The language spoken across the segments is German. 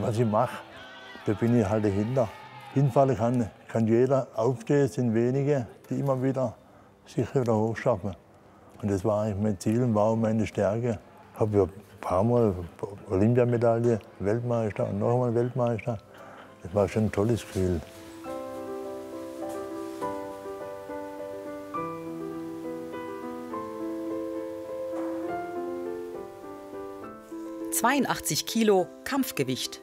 was ich mache, da bin ich halt dahinter. Hinfallen kann, kann jeder, aufstehen sind wenige, die immer wieder sich wieder hochschaffen. Und das war eigentlich mein Ziel und war auch meine Stärke. Ich habe ja ein paar Mal Olympiamedaille, Weltmeister und noch einmal Weltmeister. Das war schon ein tolles Gefühl. »82 Kilo Kampfgewicht.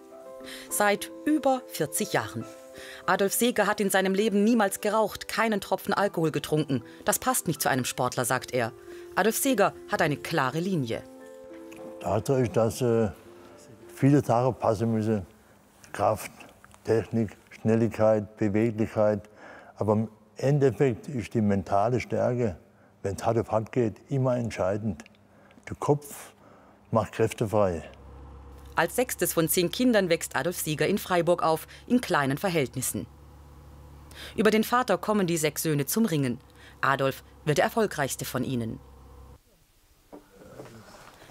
Seit über 40 Jahren. Adolf Seeger hat in seinem Leben niemals geraucht, keinen Tropfen Alkohol getrunken. Das passt nicht zu einem Sportler, sagt er. Adolf Seeger hat eine klare Linie. Dadurch, dass äh, viele Sachen passen müssen. Kraft, Technik, Schnelligkeit, Beweglichkeit. Aber im Endeffekt ist die mentale Stärke, wenn es hart auf hart geht, immer entscheidend. Der Kopf macht Kräfte frei. Als sechstes von zehn Kindern wächst Adolf Sieger in Freiburg auf, in kleinen Verhältnissen. Über den Vater kommen die sechs Söhne zum Ringen. Adolf wird der erfolgreichste von ihnen.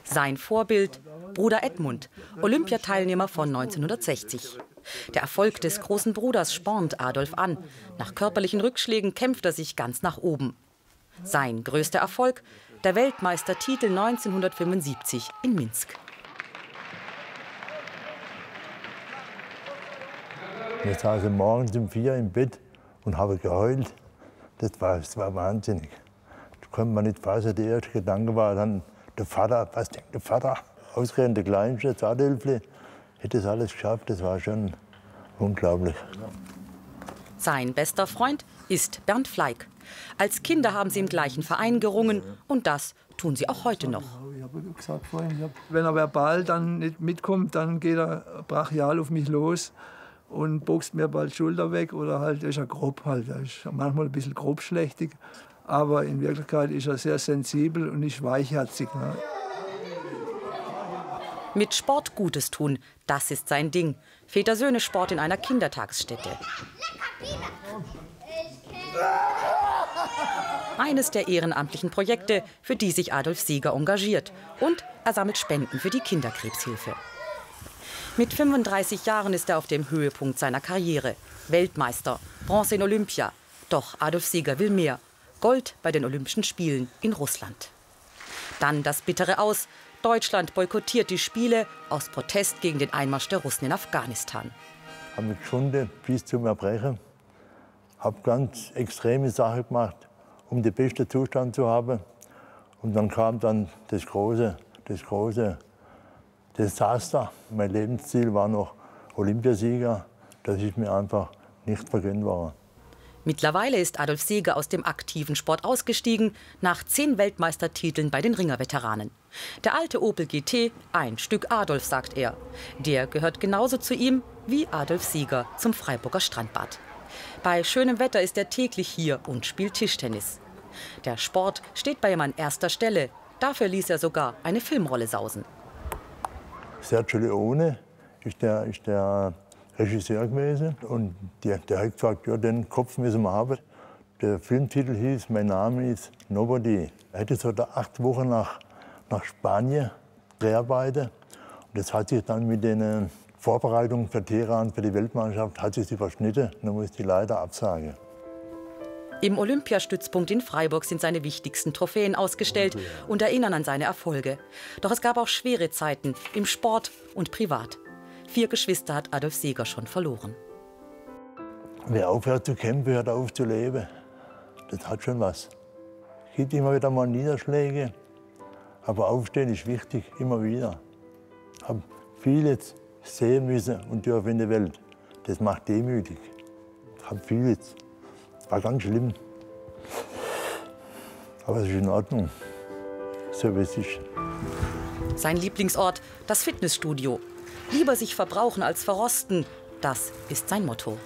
Sein Vorbild Bruder Edmund, Olympiateilnehmer von 1960. Der Erfolg des großen Bruders spornt Adolf an. Nach körperlichen Rückschlägen kämpft er sich ganz nach oben. Sein größter Erfolg, der Weltmeistertitel 1975 in Minsk. Wir saßen morgens um vier im Bett und haben geheult. Das war, das war wahnsinnig. Das konnte man nicht fassen. Der erste Gedanke war dann, der Vater, was denkt der Vater? Ausgerechnet der Kleinste, Adolfle, hätte das alles geschafft. Das war schon unglaublich. Sein bester Freund ist Bernd Fleig. Als Kinder haben sie im gleichen Verein gerungen und das tun sie auch heute noch. Wenn er verbal dann nicht mitkommt, dann geht er brachial auf mich los und boxt mir bald Schulter weg oder halt ist er grob halt. Er ist manchmal ein bisschen grobschlächtig, aber in Wirklichkeit ist er sehr sensibel und nicht weichherzig. Ne? Mit Sport Gutes tun, das ist sein Ding. Väter-Söhne-Sport in einer Kindertagesstätte. Eines der ehrenamtlichen Projekte, für die sich Adolf Sieger engagiert. Und er sammelt Spenden für die Kinderkrebshilfe. Mit 35 Jahren ist er auf dem Höhepunkt seiner Karriere. Weltmeister, Bronze in Olympia. Doch Adolf Sieger will mehr. Gold bei den Olympischen Spielen in Russland. Dann das bittere Aus. Deutschland boykottiert die Spiele aus Protest gegen den Einmarsch der Russen in Afghanistan. Ich habe mich geschunden bis zum Erbrechen. Habe ganz extreme Sachen gemacht, um den besten Zustand zu haben. Und dann kam dann das große, das große Desaster. Mein Lebensziel war noch Olympiasieger. Das ist mir einfach nicht vergönnt worden. Mittlerweile ist Adolf Seeger aus dem aktiven Sport ausgestiegen, nach zehn Weltmeistertiteln bei den Ringerveteranen. Der alte Opel GT, ein Stück Adolf, sagt er. Der gehört genauso zu ihm wie Adolf Sieger zum Freiburger Strandbad. Bei schönem Wetter ist er täglich hier und spielt Tischtennis. Der Sport steht bei ihm an erster Stelle. Dafür ließ er sogar eine Filmrolle sausen. Sergio Leone ist der, ist der Regisseur gewesen. Und der, der hat gesagt, ja, den Kopf müssen wir haben. Der Filmtitel hieß Mein Name ist Nobody. Er hätte so acht Wochen nach, nach Spanien Dreharbeiten. Und das hat sich dann mit den Vorbereitungen für Teheran, für die Weltmannschaft, hat sich überschnitten. Dann musste ich leider absagen. Im Olympiastützpunkt in Freiburg sind seine wichtigsten Trophäen ausgestellt und erinnern an seine Erfolge. Doch es gab auch schwere Zeiten im Sport und privat. Vier Geschwister hat Adolf Seeger schon verloren. Wer aufhört zu kämpfen, hört auf zu leben. Das hat schon was. Es gibt immer wieder mal Niederschläge, aber aufstehen ist wichtig, immer wieder. Ich habe vieles sehen müssen und dürfen in der Welt. Das macht demütig. Ich habe vieles war ganz schlimm. Aber es ist in Ordnung. Es ist. Sein Lieblingsort, das Fitnessstudio. Lieber sich verbrauchen als verrosten, das ist sein Motto.